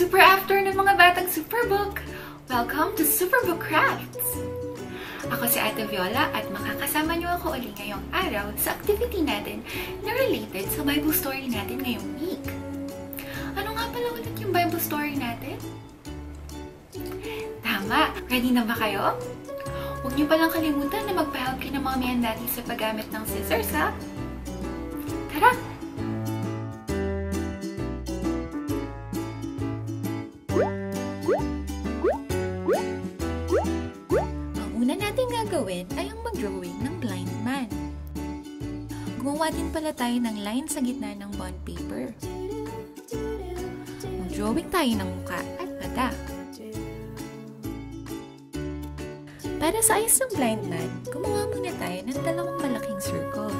Super afternoon mga batang Superbook! Welcome to Superbook Crafts! Ako si Ate Viola at makakasama niyo ako ulit ngayong araw sa activity natin na related sa Bible story natin ngayong week. Ano nga pala ulit yung Bible story natin? Tama! Ready na ba kayo? Huwag niyo palang kalimutan na magpa-help kayo ng mommy and daddy sa paggamit ng scissors, ha? Gagawin ay ang mag-drawing ng blind man. Gumawa din pala tayo ng line sa gitna ng bond paper. Mag-drawing tayo ng muka at mata. Para sa eyes ng blind man, gumawa muna tayo ng dalawang malaking circle.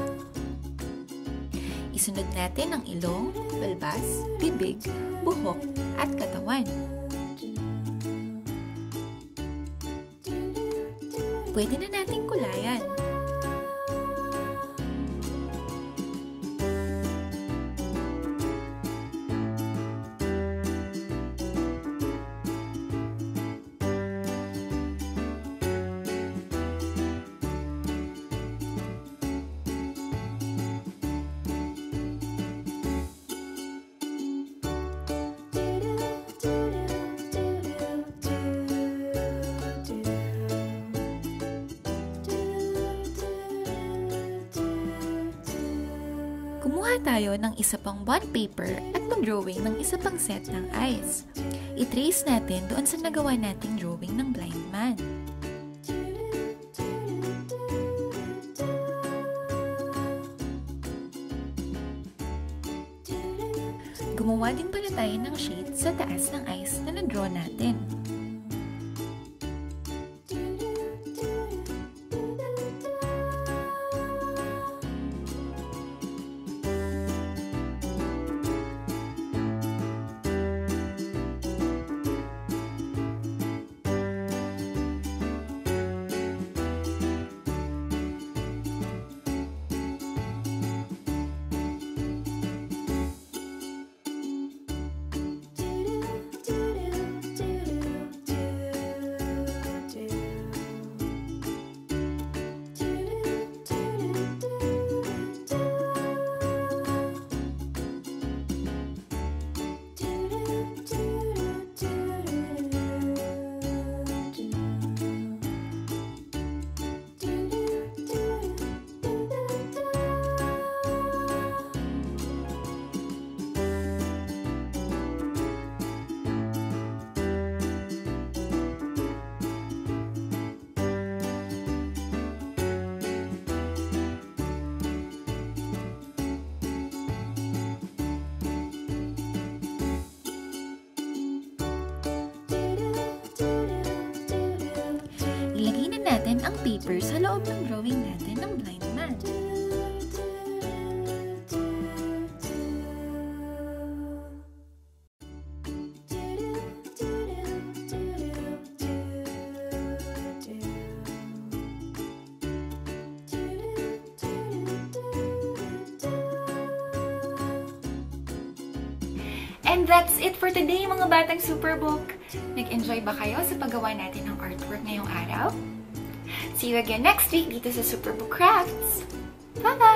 Isunod natin ang ilong, balbas, bibig, buhok, at katawan. Pwede na nating kulayan. Kumuha tayo ng isa pang bond paper at mag-drawing ng isa pang set ng eyes. I-trace natin doon sa nagawa nating drawing ng blind man. Gumawa din pala tayo ng shade sa taas ng eyes na na-draw natin. Ang paper sa loob ng drawing natin ng blind man. And that's it for today mga Batang Superbook! Nag-enjoy ba kayo sa paggawa natin ng artwork ngayong araw? See you again next week dito sa Superbook Crafts! Bye-bye!